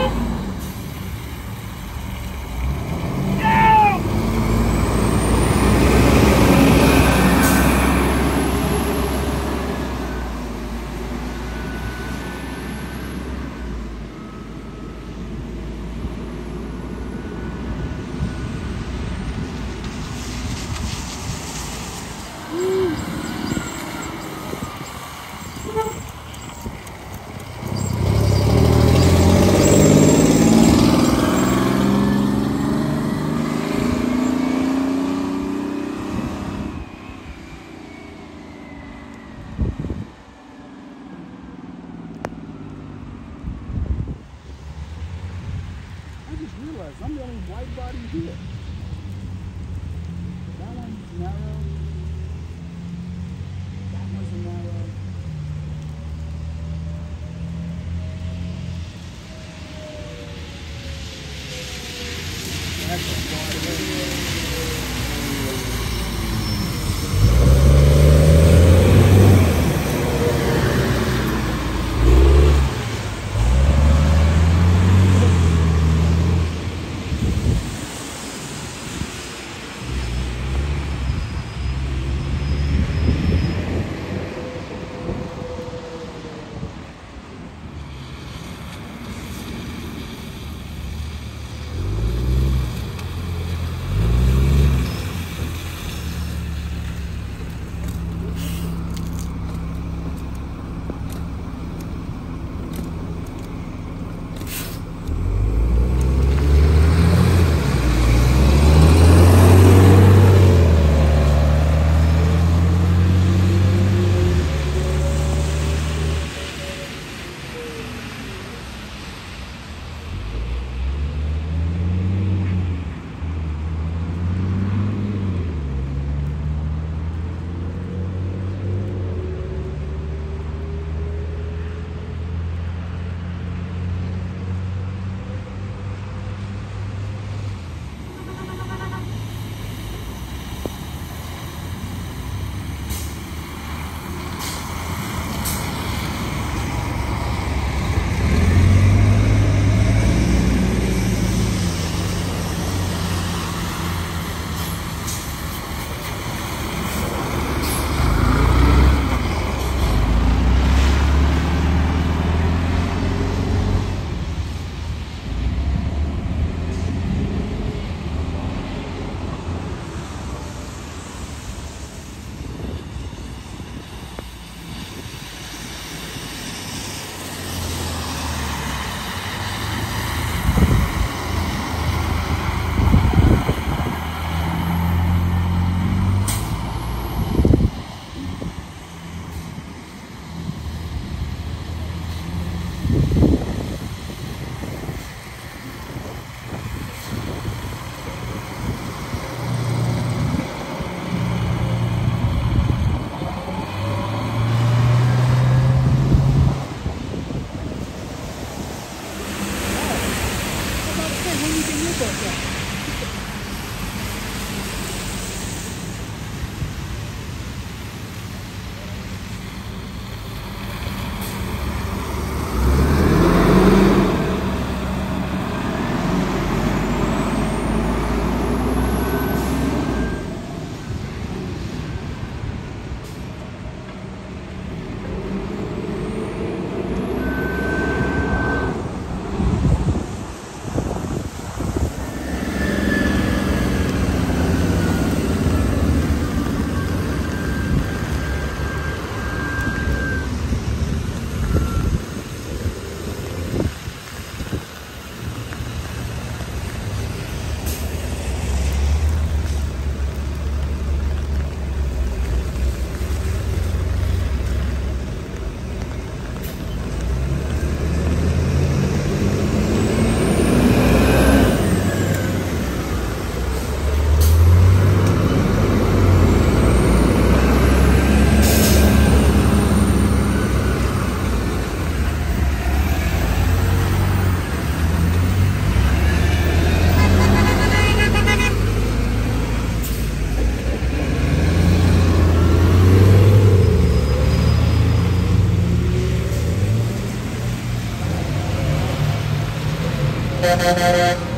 Ha ha ha! Thank